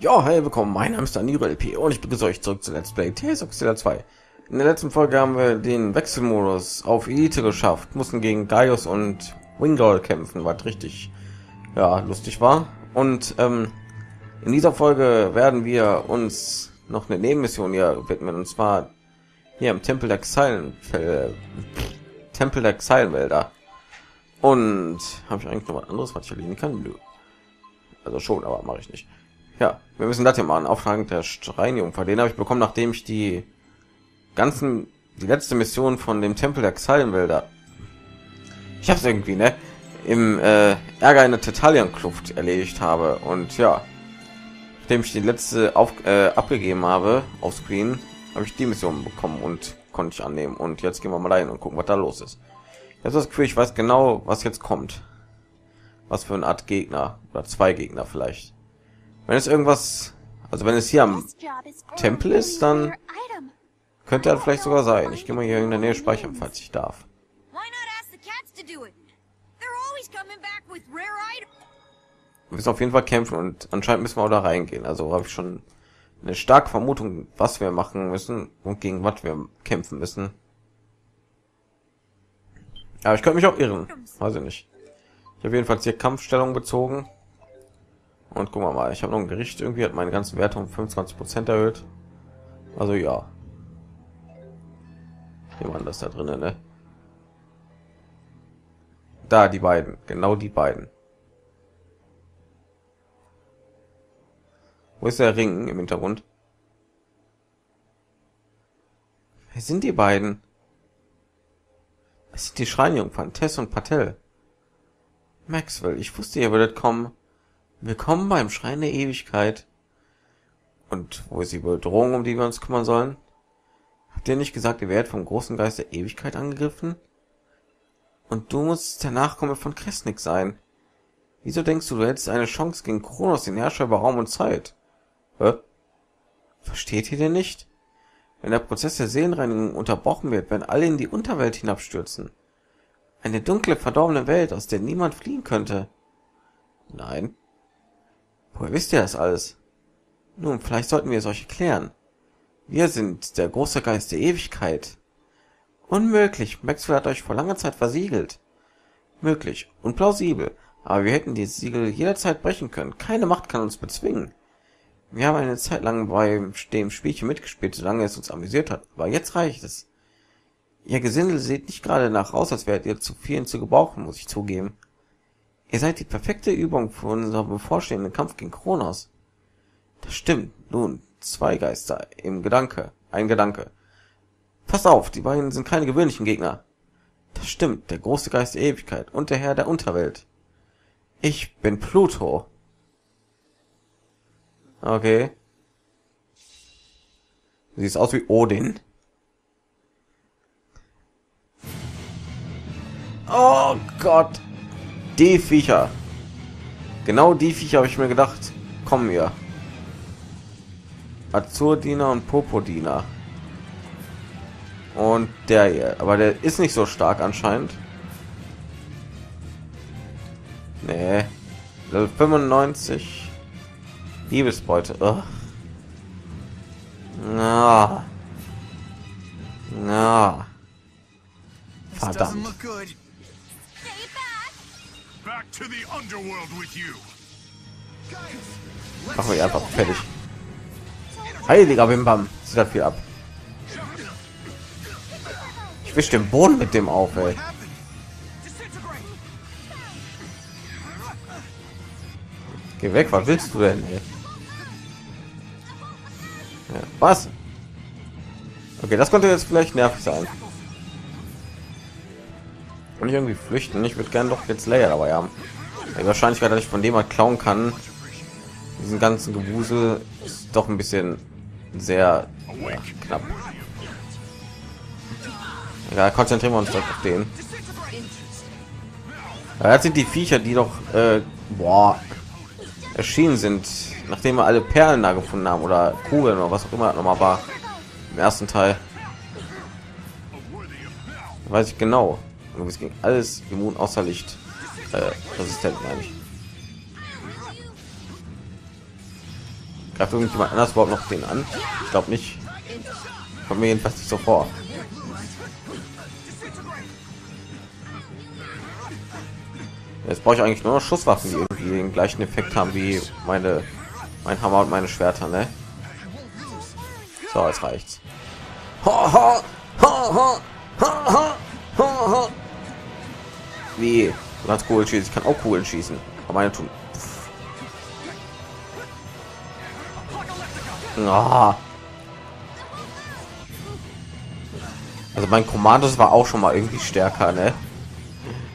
Ja, hey, willkommen. Mein Name ist Danilo LP und ich begrüße euch zurück zu Let's Play Tales of Crusader 2. In der letzten Folge haben wir den Wechselmodus auf Elite geschafft, mussten gegen Gaius und Wingol kämpfen, was richtig ja, lustig war. Und ähm, in dieser Folge werden wir uns noch eine Nebenmission hier widmen, und zwar hier im Tempel der Xylen, äh, Tempel der Xylenwälder. Und habe ich eigentlich noch was anderes, was ich erledigen kann? Nö. Also schon, aber mache ich nicht. Ja, wir müssen das hier machen. Auftrag der Streinjungfer. Den habe ich bekommen, nachdem ich die ganzen, die letzte Mission von dem Tempel der Xalenwälder. Ich habe es irgendwie, ne? Im äh, Ärger in der Tetalien-Kluft erledigt habe. Und ja, nachdem ich die letzte auf, äh, abgegeben habe auf Screen, habe ich die Mission bekommen und konnte ich annehmen. Und jetzt gehen wir mal rein und gucken, was da los ist. Jetzt das Gefühl, ich weiß genau, was jetzt kommt. Was für eine Art Gegner oder zwei Gegner vielleicht. Wenn es irgendwas, also wenn es hier am Tempel ist, dann könnte er vielleicht sogar sein. Ich gehe mal hier in der Nähe speichern, falls ich darf. Wir müssen auf jeden Fall kämpfen und anscheinend müssen wir auch da reingehen. Also habe ich schon eine starke Vermutung, was wir machen müssen und gegen was wir kämpfen müssen. Aber ich könnte mich auch irren. Weiß ich nicht. Ich habe jedenfalls hier Kampfstellung bezogen. Und guck mal, ich habe noch ein Gericht irgendwie hat meine ganzen Werte um 25 Prozent erhöht. Also ja. Jemand das da drinnen, ne? Da die beiden, genau die beiden. Wo ist der Ring im Hintergrund? Wer sind die beiden? Es sind die Schreinjungfern, Tess und Patel. Maxwell, ich wusste, ihr würdet kommen. Willkommen beim Schrein der Ewigkeit. Und wo ist die Bedrohung, um die wir uns kümmern sollen? Habt ihr nicht gesagt, ihr werdet vom großen Geist der Ewigkeit angegriffen? Und du musst der Nachkomme von Kresnik sein. Wieso denkst du, du hättest eine Chance gegen Kronos, den Herrscher über Raum und Zeit? Hä? Versteht ihr denn nicht? Wenn der Prozess der Seelenreinigung unterbrochen wird, werden alle in die Unterwelt hinabstürzen. Eine dunkle, verdorbene Welt, aus der niemand fliehen könnte. Nein, Woher wisst ihr das alles? Nun, vielleicht sollten wir es euch erklären. Wir sind der große Geist der Ewigkeit. Unmöglich. Maxwell hat euch vor langer Zeit versiegelt. Möglich. Und plausibel. Aber wir hätten die Siegel jederzeit brechen können. Keine Macht kann uns bezwingen. Wir haben eine Zeit lang bei dem Spielchen mitgespielt, solange es uns amüsiert hat. Aber jetzt reicht es. Ihr Gesindel sieht nicht gerade nach aus, als wärt ihr zu vielen zu gebrauchen, muss ich zugeben. Ihr seid die perfekte Übung für unseren bevorstehenden Kampf gegen Kronos. Das stimmt. Nun, zwei Geister im Gedanke. Ein Gedanke. Pass auf, die beiden sind keine gewöhnlichen Gegner. Das stimmt, der große Geist der Ewigkeit und der Herr der Unterwelt. Ich bin Pluto. Okay. Sieht aus wie Odin. Oh Gott die Viecher. Genau die Viecher habe ich mir gedacht, kommen wir. Azurdiener und Popodiener. Und der hier, aber der ist nicht so stark anscheinend. Nee. 95 Liebesbeute. Ugh. Na. Na. Verdammt. Machen wir einfach fertig. Heiliger Bimbam, sieht das viel ab. Ich wisch den Boden mit dem auf, ey. Geh weg, was willst du denn? Ey? Ja, was? Okay, das konnte jetzt vielleicht nervig sein. Und irgendwie flüchten. Ich würde gerne doch jetzt Layer dabei haben. Die Wahrscheinlichkeit, dass ich von dem mal klauen kann, diesen ganzen Gewusel, ist doch ein bisschen sehr ja, knapp. Ja, konzentrieren wir uns doch auf den. Ja, jetzt sind die Viecher, die doch äh, boah, erschienen sind, nachdem wir alle Perlen da gefunden haben oder Kugeln oder was auch immer noch mal war im ersten Teil. Weiß ich genau. Es ging alles immun außer Licht äh, resistent, meine ich. Greift irgendjemand anders überhaupt noch den an? Ich glaube nicht. Kommt mir jedenfalls nicht so vor. Jetzt brauche ich eigentlich nur noch Schusswaffen, die irgendwie den gleichen Effekt haben wie meine mein Hammer und meine Schwerter, ne? So, jetzt reicht's. Wie? Du kannst Kugeln schießen. Ich kann auch Kugeln schießen. Aber meine tun. Ah. Also mein Kommandos war auch schon mal irgendwie stärker, ne?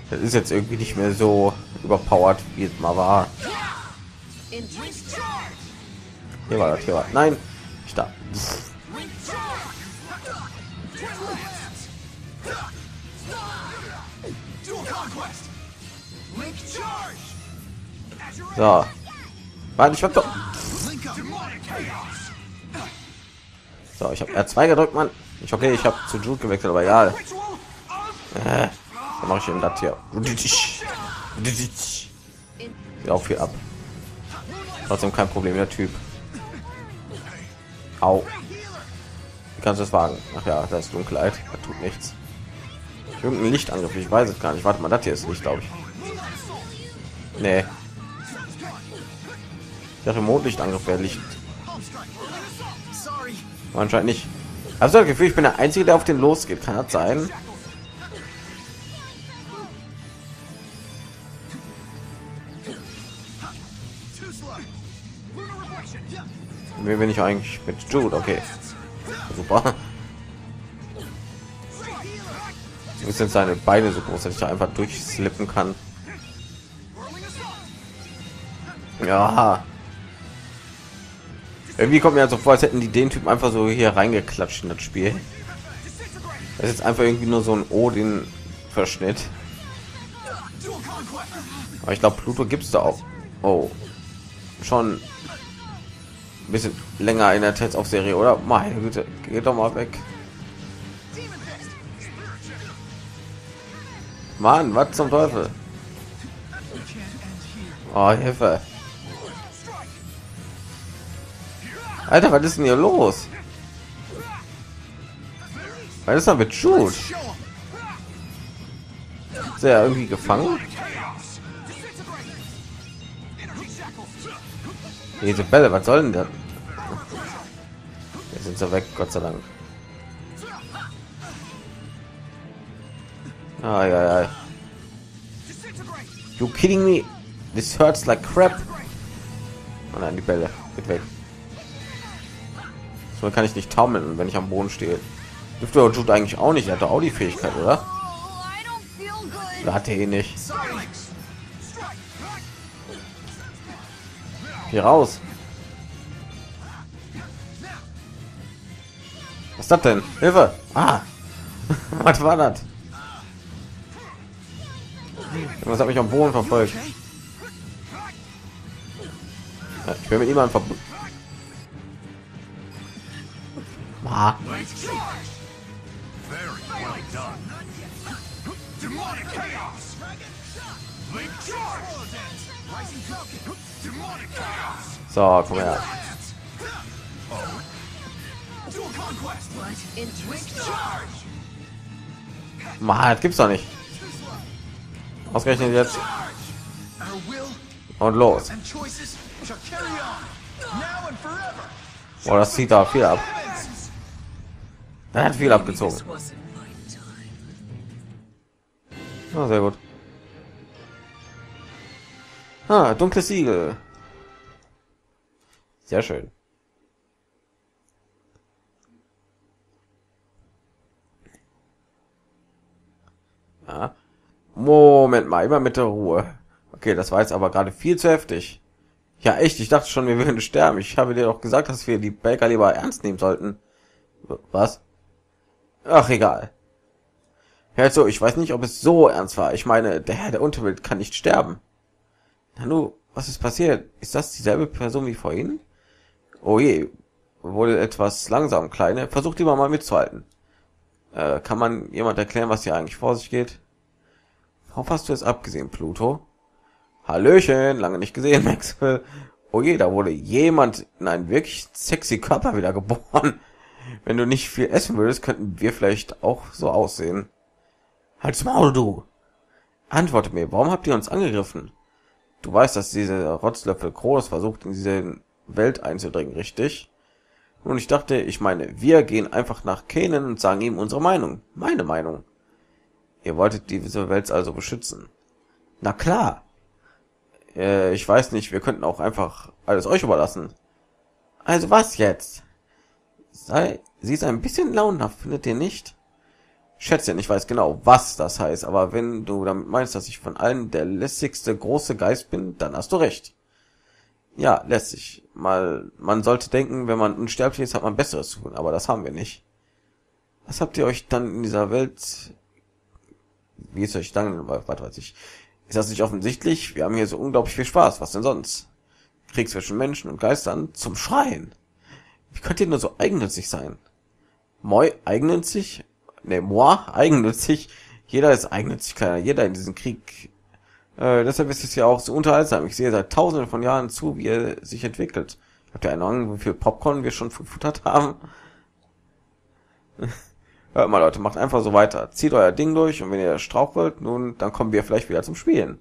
Das ist jetzt irgendwie nicht mehr so überpowered, wie es mal war. Hier war das, hier war. Nein, ich da. So. Warte, ich hab doch. So, ich habe R2 gedrückt, Mann. Ich okay, ich habe zu Jude gewechselt, aber egal. Äh, dann mache ich ihm das hier. Sieht auch viel ab. Trotzdem kein Problem, der Typ. Au. Wie kannst du das wagen? Ach ja, das ist Dunkelheit. Das tut nichts. Irgendein Lichtangriff, ich weiß es gar nicht. Warte mal, das hier ist Licht, glaube ich. Nee. Der Mondlichtangriff wäre Licht. Anscheinend nicht. Also das Gefühl, ich bin der Einzige, der auf den losgeht. Kann das sein? Mir bin ich eigentlich mit Jude, okay. Super. sind seine Beine so groß, dass ich einfach durchslippen kann. Ja. Irgendwie kommt mir also vor, als hätten die den Typ einfach so hier reingeklatscht in das Spiel. Das ist jetzt einfach irgendwie nur so ein Odin-Verschnitt. Aber ich glaube, Pluto gibt es da auch. Oh, schon ein bisschen länger in der Test auf Serie, oder? Meine Güte, geht doch mal weg. Mann, was zum Teufel? Oh, Hilfe. Alter, was ist denn hier los? Was ist da mit Jude? Ist er irgendwie gefangen? Diese Bälle, was sollen denn? Wir sind so weg, Gott sei Dank. Ah, ja, ja. You kidding me? This hurts like crap. Oh nein, die Bälle. Geht weg. So kann ich nicht taumeln, wenn ich am Boden stehe. Dürfte Jude eigentlich auch nicht. Er hatte auch die Fähigkeit, oder? Hatte ihn nicht. Hier raus. Was ist das denn? Hilfe! Ah! Was war das? Was hat mich am Boden verfolgt? Ich bin mit jemandem verbunden. Ah. So, komm her. Mann, das gibt's doch nicht. Ausgerechnet jetzt. Und los. Boah, das zieht da viel ab. Er hat viel abgezogen. Oh, sehr gut. Ah, dunkles Siegel. Sehr schön. Ja. Moment mal, immer mit der Ruhe. Okay, das war jetzt aber gerade viel zu heftig. Ja, echt, ich dachte schon, wir würden sterben. Ich habe dir doch gesagt, dass wir die Baker lieber ernst nehmen sollten. Was? Ach, egal. Ja, also, ich weiß nicht, ob es so ernst war. Ich meine, der Herr der Unterwelt kann nicht sterben. Nanu, was ist passiert? Ist das dieselbe Person wie vorhin? Oh je, wurde etwas langsam, Kleine. Versucht lieber mal mitzuhalten. Äh, kann man jemand erklären, was hier eigentlich vor sich geht? Worauf hast du es abgesehen, Pluto? Hallöchen, lange nicht gesehen, Maxwell. Oh je, da wurde jemand in einen wirklich sexy Körper wieder geboren. Wenn du nicht viel essen würdest, könnten wir vielleicht auch so aussehen. Halt's Maul, du! Antworte mir, warum habt ihr uns angegriffen? Du weißt, dass diese Rotzlöffel groß versucht, in diese Welt einzudringen, richtig? Und ich dachte, ich meine, wir gehen einfach nach Kanan und sagen ihm unsere Meinung. Meine Meinung. Ihr wolltet diese Welt also beschützen. Na klar. Äh, ich weiß nicht, wir könnten auch einfach alles euch überlassen. Also was jetzt? Sei, sie ist ein bisschen launhaft, findet ihr nicht? Schätzchen, ich weiß genau, was das heißt, aber wenn du damit meinst, dass ich von allen der lässigste große Geist bin, dann hast du recht. Ja, lässig. Mal, man sollte denken, wenn man unsterblich ist, hat man Besseres zu tun, aber das haben wir nicht. Was habt ihr euch dann in dieser Welt, wie ist euch dann, was weiß ich, ist das nicht offensichtlich? Wir haben hier so unglaublich viel Spaß, was denn sonst? Krieg zwischen Menschen und Geistern zum Schreien. Wie könnt ihr nur so eigennützig sein? Moi eigennützig? Ne, moi eigennützig? Jeder ist eigennützig, kleiner. Jeder in diesem Krieg äh, deshalb ist es ja auch so unterhaltsam. Ich sehe seit tausenden von Jahren zu, wie er sich entwickelt. Habt ihr eine Ahnung, wie viel Popcorn wir schon gefuttert haben? Hört mal, Leute, macht einfach so weiter. Zieht euer Ding durch und wenn ihr strauchelt, nun, dann kommen wir vielleicht wieder zum Spielen.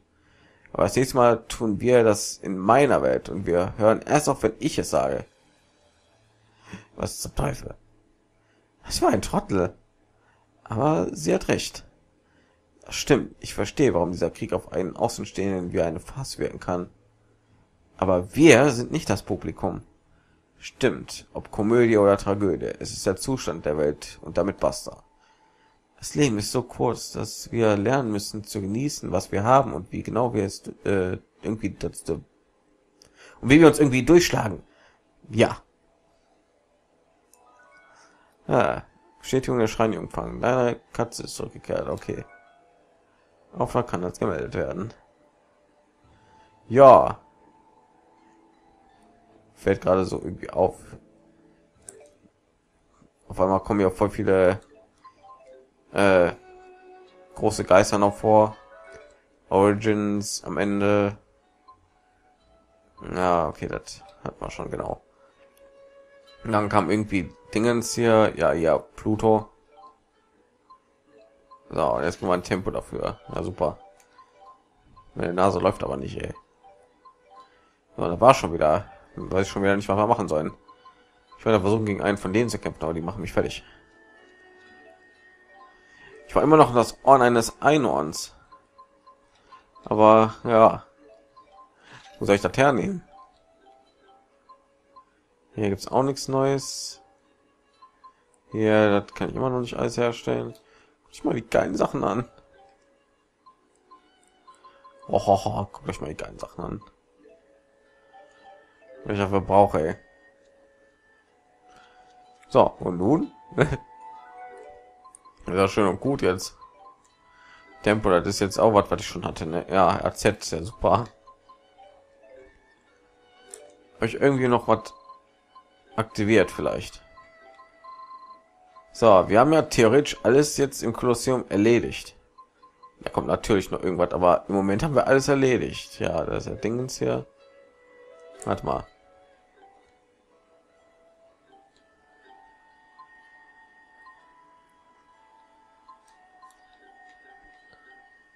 Aber das nächste Mal tun wir das in meiner Welt und wir hören erst auf, wenn ich es sage. Was zum Teufel? Das war ein Trottel. Aber sie hat recht. Stimmt, ich verstehe, warum dieser Krieg auf einen Außenstehenden wie eine Farce wirken kann. Aber wir sind nicht das Publikum. Stimmt, ob Komödie oder Tragödie, es ist der Zustand der Welt und damit basta. Das Leben ist so kurz, dass wir lernen müssen zu genießen, was wir haben und wie genau wir es äh, irgendwie das, und wie wir uns irgendwie durchschlagen. Ja. Ah, Bestätigung der Schreinjungfang. Deine Katze ist zurückgekehrt. Okay. Auftrag kann jetzt gemeldet werden. Ja. Fällt gerade so irgendwie auf. Auf einmal kommen ja voll viele äh, große Geister noch vor. Origins am Ende. Ja, okay, das hat man schon genau. Und dann kam irgendwie Dingens hier, ja, ja, Pluto. So, jetzt mal ein Tempo dafür. Ja, super. Meine Nase läuft aber nicht, ey. So, da war schon wieder. Weiß ich schon wieder nicht, was wir machen sollen. Ich werde versuchen, gegen einen von denen zu kämpfen, aber die machen mich fertig. Ich war immer noch das Ohren eines Einhorns. Aber, ja. Wo soll ich das hernehmen? Hier gibt es auch nichts Neues. Hier, das kann ich immer noch nicht alles herstellen. Ich mal die geilen Sachen an. Oh, ho, ho, guckt euch mal die geilen Sachen an. Welcher Verbrauch, ey. So, und nun? ja, schön und gut jetzt. Tempo, das ist jetzt auch was, was ich schon hatte, ne? Ja, AZ ist ja super. Euch irgendwie noch was aktiviert vielleicht. So, wir haben ja theoretisch alles jetzt im Kolosseum erledigt. Da kommt natürlich noch irgendwas, aber im Moment haben wir alles erledigt. Ja, das ist ja Dingens hier. Warte mal.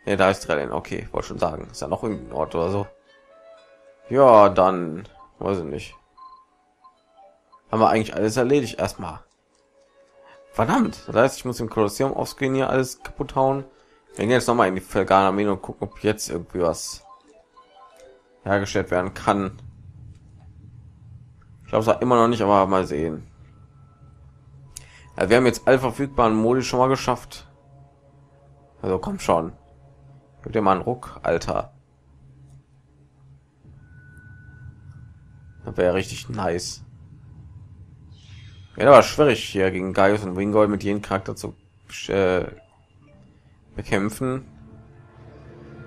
Ja, da ist drin. Okay, wollte schon sagen. Ist ja noch irgendein Ort oder so. Ja, dann weiß ich nicht. Haben wir eigentlich alles erledigt erstmal. Verdammt, das heißt, ich muss im Kolosseum aufscreen hier alles kaputt hauen. Wir gehen jetzt noch mal in die Felgarmine und gucken, ob jetzt irgendwie was hergestellt werden kann. Ich glaube es immer noch nicht, aber mal sehen. Also wir haben jetzt alle verfügbaren Modi schon mal geschafft. Also komm schon. Gib dir mal einen Ruck, Alter. Das wäre richtig nice. Ja, war schwierig hier gegen Gaius und Wingold mit jedem Charakter zu äh, bekämpfen.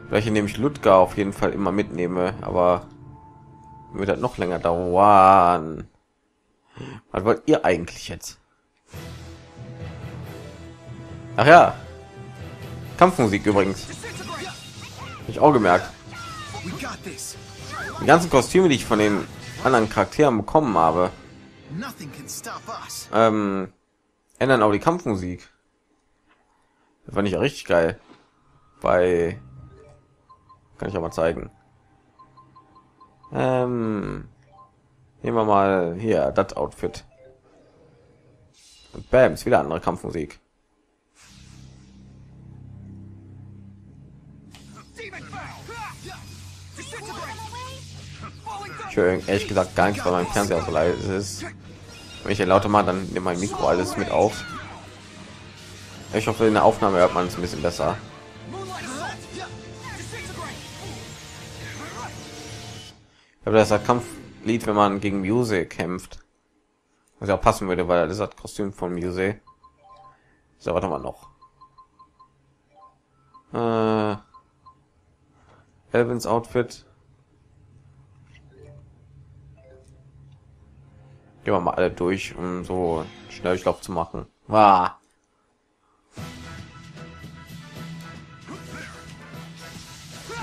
Vielleicht indem ich Ludger auf jeden Fall immer mitnehme, aber wird das noch länger dauern. Was wollt ihr eigentlich jetzt? Ach ja, Kampfmusik übrigens. Hab ich auch gemerkt. Die ganzen Kostüme, die ich von den anderen Charakteren bekommen habe, ähm, ändern auch die Kampfmusik. Das fand ich ja richtig geil. Bei kann ich auch mal zeigen. Ähm, nehmen wir mal hier das Outfit. Und bam, ist wieder andere Kampfmusik. Ich höre ehrlich gesagt gar nichts, weil mein Fernseher so leise ist. Wenn ich lauter mache, dann nehme mein Mikro alles mit auf. Ich hoffe, in der Aufnahme hört man es ein bisschen besser. Glaube, das ist ein Kampflied, wenn man gegen Muse kämpft. Was ja passen würde, weil das hat Kostüm von Muse. So, warte mal noch. Äh, Elvins Outfit. Gehen wir mal alle durch, um so schnell Schnelllauf zu machen. Ah.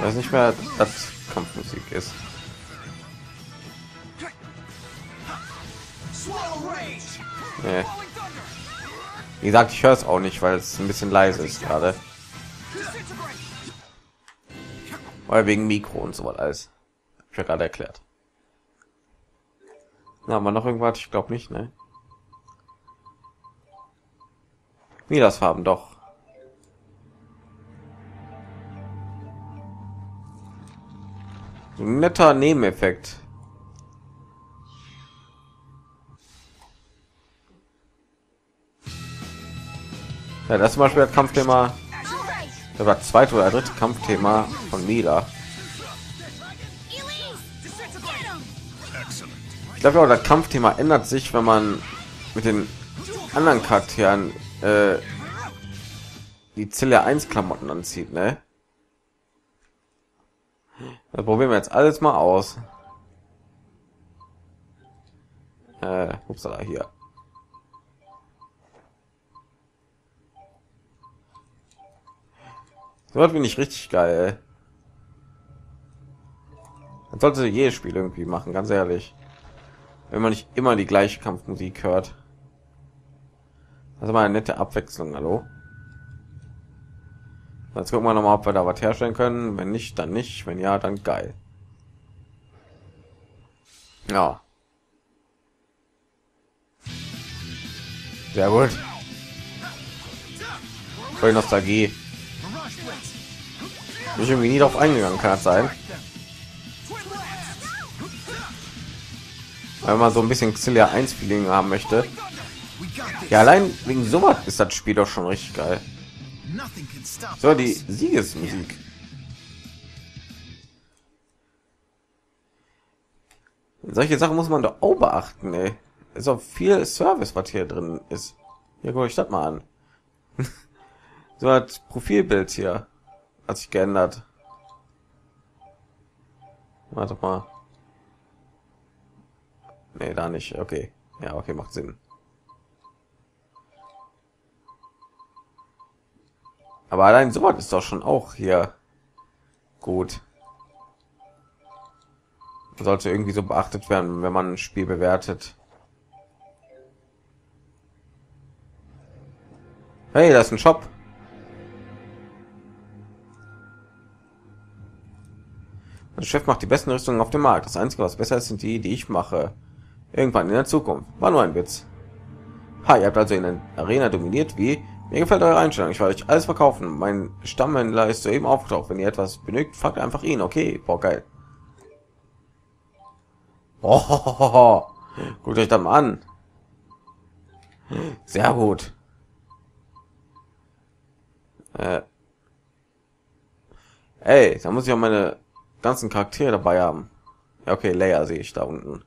weiß nicht mehr, dass Kampfmusik ist. Nee. Wie gesagt, ich höre es auch nicht, weil es ein bisschen leise ist gerade. Weil wegen Mikro und so was alles. Ich gerade erklärt. Na, aber noch irgendwas? Ich glaube nicht, ne? Wie das Farben doch. Netter Nebeneffekt. Ja, das zum Beispiel das Kampfthema. Das war zweite oder dritte Kampfthema von Mila. Glaube auch, das Kampfthema ändert sich, wenn man mit den anderen Charakteren äh, die Zelle 1 Klamotten anzieht, ne? Das probieren wir jetzt alles mal aus. Äh, upsala, hier. So wird nicht richtig geil. Man sollte jedes Spiel irgendwie machen, ganz ehrlich. Wenn man nicht immer die gleiche Kampfmusik hört. Also mal eine nette Abwechslung, hallo. Jetzt gucken wir noch mal, ob wir da was herstellen können. Wenn nicht, dann nicht. Wenn ja, dann geil. Ja. Sehr gut. Voll Nostalgie. Bin ich irgendwie nie darauf eingegangen, kann das sein? Wenn man so ein bisschen Xillia 1 Feeling haben möchte. Ja, allein wegen sowas ist das Spiel doch schon richtig geil. So, die Siegesmusik. Solche Sachen muss man doch auch beachten, ey. Ist auch viel Service, was hier drin ist. Hier gucke ich das mal an. so hat Profilbild hier hat sich geändert. Warte mal. Nee, da nicht. Okay. Ja, okay, macht Sinn. Aber allein so ist doch schon auch hier gut. Sollte irgendwie so beachtet werden, wenn man ein Spiel bewertet. Hey, das ist ein Shop. Der Chef macht die besten Rüstungen auf dem Markt. Das Einzige, was besser ist, sind die, die ich mache. Irgendwann in der Zukunft. War nur ein Witz. Ha, ihr habt also in der Arena dominiert. Wie? Mir gefällt eure Einstellung. Ich werde euch alles verkaufen. Mein Stammmänner ist soeben aufgetaucht. Wenn ihr etwas benötigt, fragt einfach ihn. Okay, boah, geil. Oh, guckt euch das mal an. Sehr gut. Äh. Ey, da muss ich auch meine ganzen Charaktere dabei haben. Ja, okay, Leia sehe ich da unten.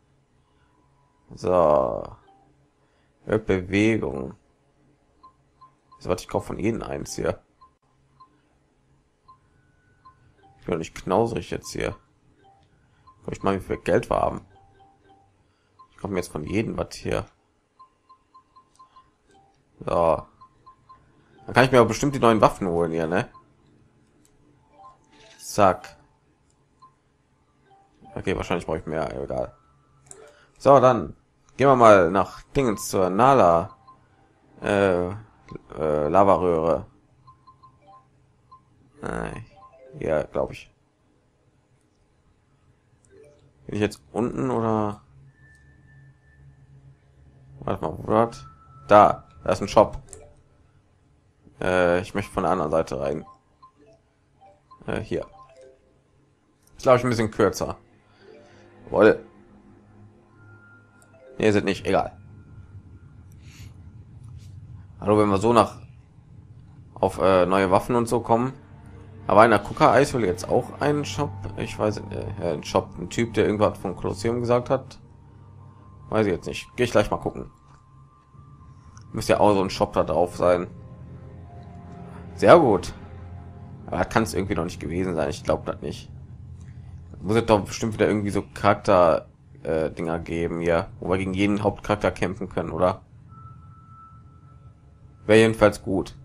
So. Bewegung. Das was ich kaufe von ihnen eins hier. Ich bin nicht knausrig jetzt hier. Ich mal, wie viel Geld wir haben. Ich komme jetzt von jedem was hier. So. Dann kann ich mir aber bestimmt die neuen Waffen holen hier, ne? Zack. Okay, wahrscheinlich brauche ich mehr, egal. So, dann gehen wir mal nach Dingens zur Nala äh, äh, Lavaröhre. Äh, ja, glaube ich. Bin ich jetzt unten oder? Warte mal, wo Da, da ist ein Shop. Äh, ich möchte von der anderen Seite rein. Äh, hier. Ist glaube ich ein bisschen kürzer. Wolle. Nee, sind nicht, egal. Hallo, wenn wir so nach auf äh, neue Waffen und so kommen. Aber einer Kuka Eis will jetzt auch einen Shop. Ich weiß, äh, ein Shop, ein Typ, der irgendwas vom Kolosseum gesagt hat. Weiß ich jetzt nicht. Gehe ich gleich mal gucken. Müsste ja auch so ein Shop da drauf sein. Sehr gut. Aber kann es irgendwie noch nicht gewesen sein. Ich glaube das nicht. Muss es doch bestimmt wieder irgendwie so Charakter äh, Dinger geben, ja, wo wir gegen jeden Hauptcharakter kämpfen können, oder? Wäre jedenfalls gut.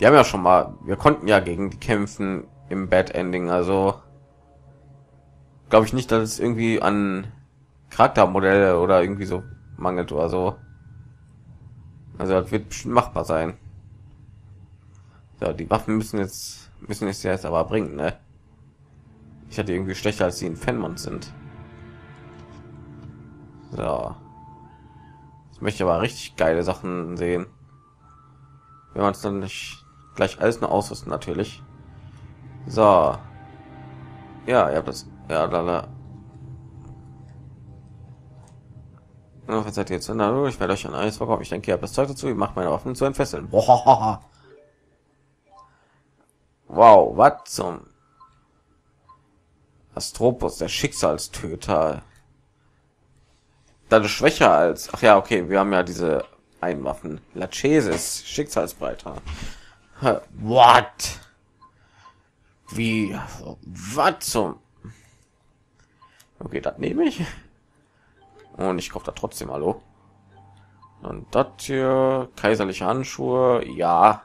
Die haben ja schon mal, wir konnten ja gegen die kämpfen im Bad Ending, also glaube ich nicht, dass es irgendwie an Charaktermodelle oder irgendwie so mangelt oder so. Also das wird bestimmt machbar sein. So, die Waffen müssen jetzt müssen es jetzt aber bringen, ne? Ich hatte irgendwie schlechter als sie in Fenmont sind. So. Ich möchte aber richtig geile Sachen sehen. Wenn man es dann nicht gleich alles nur ausrüsten natürlich. So. Ja, ihr habt das. Ja, da, da. was seid ihr jetzt? Na, ich werde euch an alles verkaufen. Ich denke, ihr habt das Zeug dazu. Ich mache meine Waffen zu entfesseln. Boah. Wow, was zum Astropos, der Schicksalstöter. Dann schwächer als. Ach ja, okay, wir haben ja diese Einwaffen. Lachesis, Schicksalsbreiter. What? Wie? Was zum? Okay, das nehme ich. Und ich kaufe da trotzdem, hallo. Und das hier, kaiserliche Handschuhe, ja.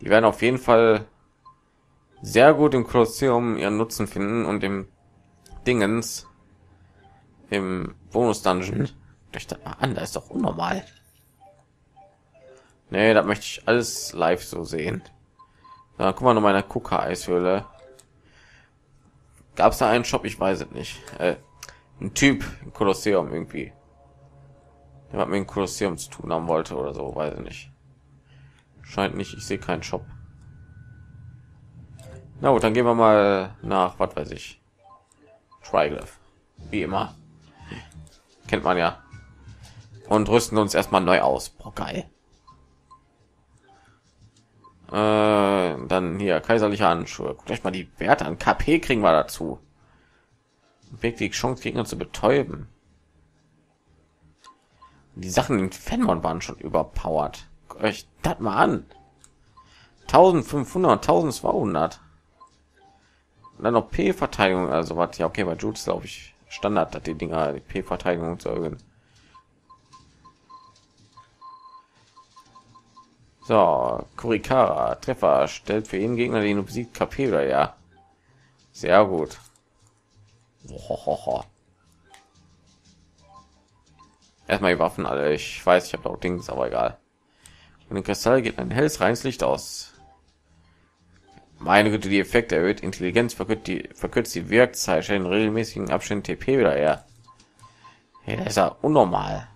Die werden auf jeden Fall sehr gut im Kolosseum ihren Nutzen finden und im Dingens im Bonus Dungeon. Das mal an, da ist doch unnormal. Nee, das möchte ich alles live so sehen. Da guck mal noch meine Kuka Eishöhle. Gab es da einen Shop? Ich weiß es nicht. Äh, ein Typ im Kolosseum irgendwie. Der hat mit dem Kolosseum zu tun haben wollte oder so, weiß ich nicht. Scheint nicht, ich sehe keinen Shop. Na gut, dann gehen wir mal nach, was weiß ich. Triglyph. Wie immer. Kennt man ja. Und rüsten uns erstmal neu aus. Boah, geil. Äh, dann hier kaiserliche Handschuhe. Guckt euch mal die Werte an. KP kriegen wir dazu. Weg die Chance Gegner zu betäuben. Die Sachen in Fenmon waren schon überpowered. Guckt euch das mal an. 1500, 1200. Und dann noch P-Verteidigung, also was ja okay bei Jules glaube ich Standard, dass die Dinger die P-Verteidigung erhöhen. So, Kurikara, Treffer, stellt für jeden Gegner, den du besiegt, KP oder ja. Sehr gut. Erstmal die Waffen alle. Ich weiß, ich habe auch Dings, aber egal. Und den Kristall geht ein helles reines Licht aus. Meine Güte, die Effekte erhöht Intelligenz, verkürzt die, verkürzt die Wirkzeit in regelmäßigen Abständen TP wieder her. Hey, das ist ja unnormal.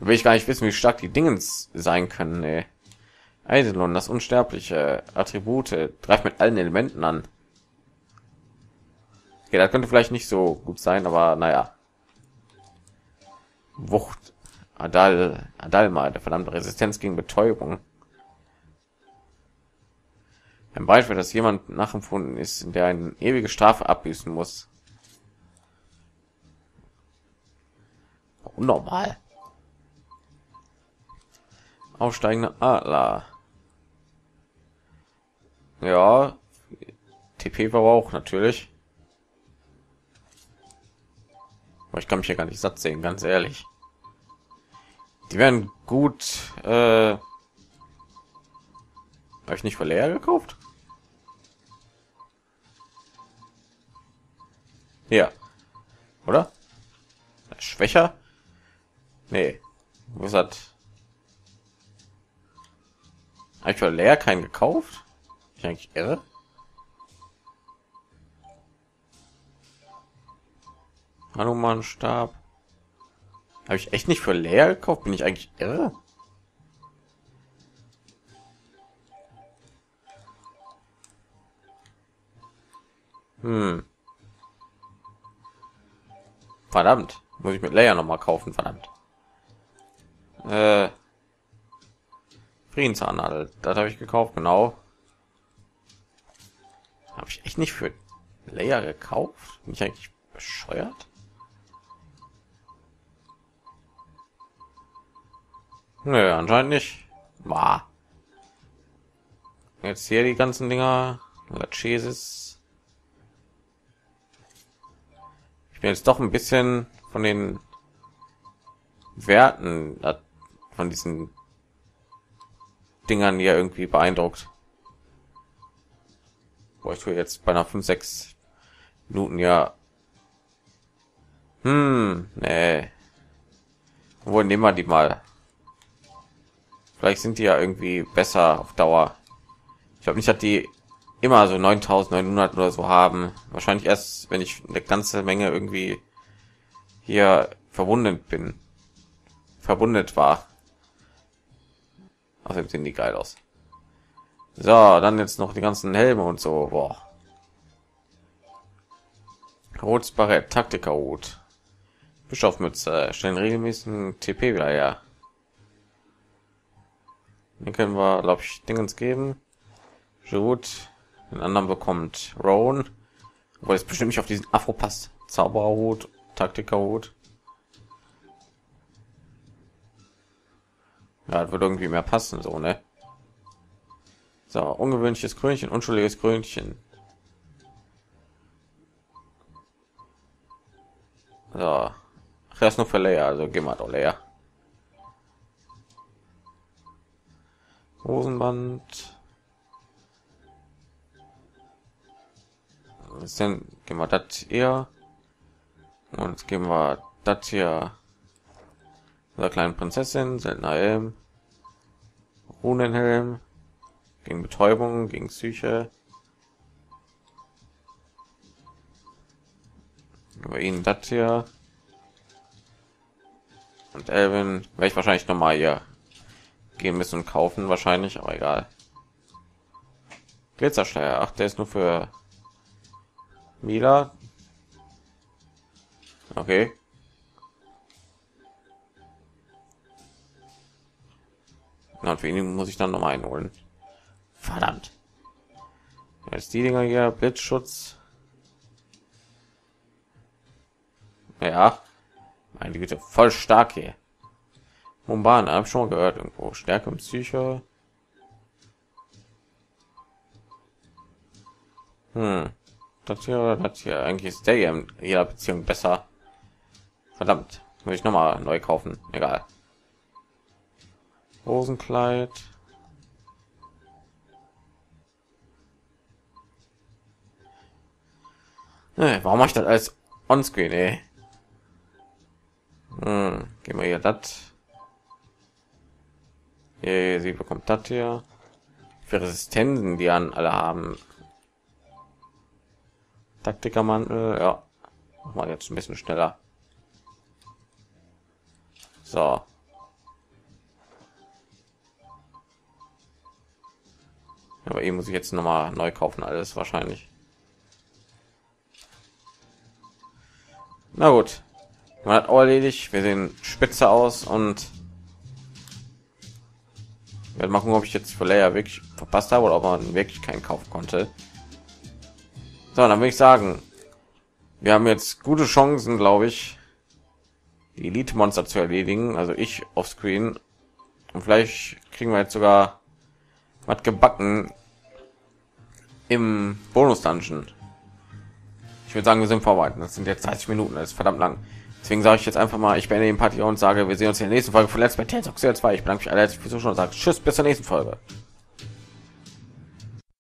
Da will ich gar nicht wissen, wie stark die Dinge sein können. Ey. Eisenlohn, das unsterbliche Attribute, greift mit allen Elementen an. Ja, das könnte vielleicht nicht so gut sein, aber naja. Wucht, Adal, Adalma, der verdammte Resistenz gegen Betäubung. Ein Beispiel, dass jemand nachempfunden ist, in der eine ewige Strafe abbüßen muss. Unnormal. Aufsteigende Adler. Ja, TP-Verbrauch natürlich. Aber ich kann mich ja gar nicht satt sehen, ganz ehrlich. Die werden gut. Äh, Habe ich nicht für leer gekauft? Hier. Oder? Schwächer? Nee. Was hat? Habe ich für leer keinen gekauft? Ich eigentlich irre? Hanuman Stab. Habe ich echt nicht für leer gekauft? Bin ich eigentlich irre? Hm. Verdammt. Muss ich mit Leia noch mal kaufen, verdammt. Äh. Friedenszahnadel. Das habe ich gekauft, genau. Habe ich echt nicht für Leia gekauft? Bin ich eigentlich bescheuert? Nö, anscheinend nicht. War. Jetzt hier die ganzen Dinger. Jesus. Ich bin jetzt doch ein bisschen von den Werten von diesen Dingern hier irgendwie beeindruckt. Wo ich tue jetzt bei einer 5, 6 Minuten ja. Hm, nee. Wo nehmen wir die mal? Vielleicht sind die ja irgendwie besser auf Dauer. Ich glaube nicht, dass die immer so 9900 oder so haben. Wahrscheinlich erst, wenn ich eine ganze Menge irgendwie hier verwundet bin. Verwundet war. Außerdem sehen die geil aus. So, dann jetzt noch die ganzen Helme und so. Boah. Rotes Barett, Taktikerhut. Bischofmütze, stellen regelmäßigen TP wieder her. Den können wir, glaube ich, Dingens geben. Gut. Den anderen bekommt Rowan. Wo es bestimmt nicht auf diesen Afro passt. Zaubererhut, Taktikerhut. Ja, das wird irgendwie mehr passen, so, ne? So, ungewöhnliches Krönchen, unschuldiges Krönchen. So. Ach, er ist nur für Leia, also gehen wir doch leer. Hosenband. Jetzt dann gehen wir das hier. Und geben wir das hier der kleinen Prinzessin, seltener Helm, Runenhelm, gegen Betäubung, gegen Psyche. Über ihn das hier. Und Elvin werde ich wahrscheinlich noch mal hier gehen müssen und kaufen, wahrscheinlich, aber egal. Glitzerschleier, ach, der ist nur für Mila. Okay. Na, und wenigen muss ich dann noch mal einholen. Verdammt. Jetzt die Dinger hier, Blitzschutz. Ja, meine Güte, voll stark hier. Mumban, habe schon gehört irgendwo. Stärke und Psyche. Hm. Das hier, das hier, eigentlich ist der hier in jeder Beziehung besser. Verdammt, muss ich noch mal neu kaufen. Egal. Rosenkleid. Nee, warum mache ich das als Onscreen, ey? Hm, gehen wir hier das. Hier, sie bekommt das hier. Für Resistenzen, die an alle haben. Taktikermantel, ja. Mal jetzt ein bisschen schneller. So. Aber eben muss ich jetzt noch mal neu kaufen, alles wahrscheinlich. Na gut, man hat erledigt. Wir sehen spitze aus und werde machen, ob ich jetzt für Leia wirklich verpasst habe oder ob man wirklich keinen kaufen konnte. So, dann würde ich sagen, wir haben jetzt gute Chancen, glaube ich, die Elite-Monster zu erledigen. Also ich auf Screen und vielleicht kriegen wir jetzt sogar was gebacken im Bonus-Dungeon. Ich würde sagen, wir sind vorbei. Das sind jetzt 30 Minuten, das ist verdammt lang. Deswegen sage ich jetzt einfach mal, ich beende den Party und sage, wir sehen uns in der nächsten Folge von Let's Play Tales of 2. Ich bedanke mich alle herzlich fürs Zuschauen und sage Tschüss, bis zur nächsten Folge.